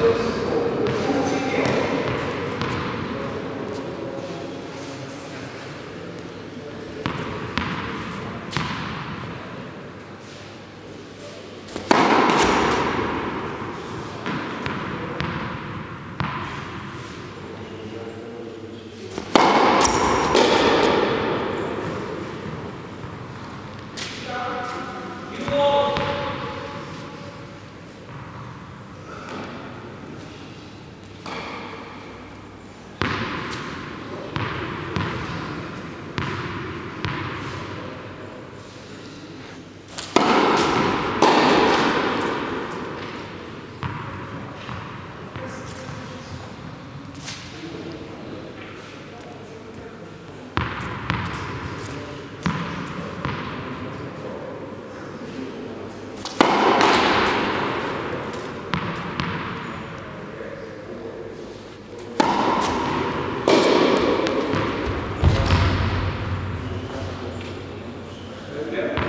Yes. Yeah.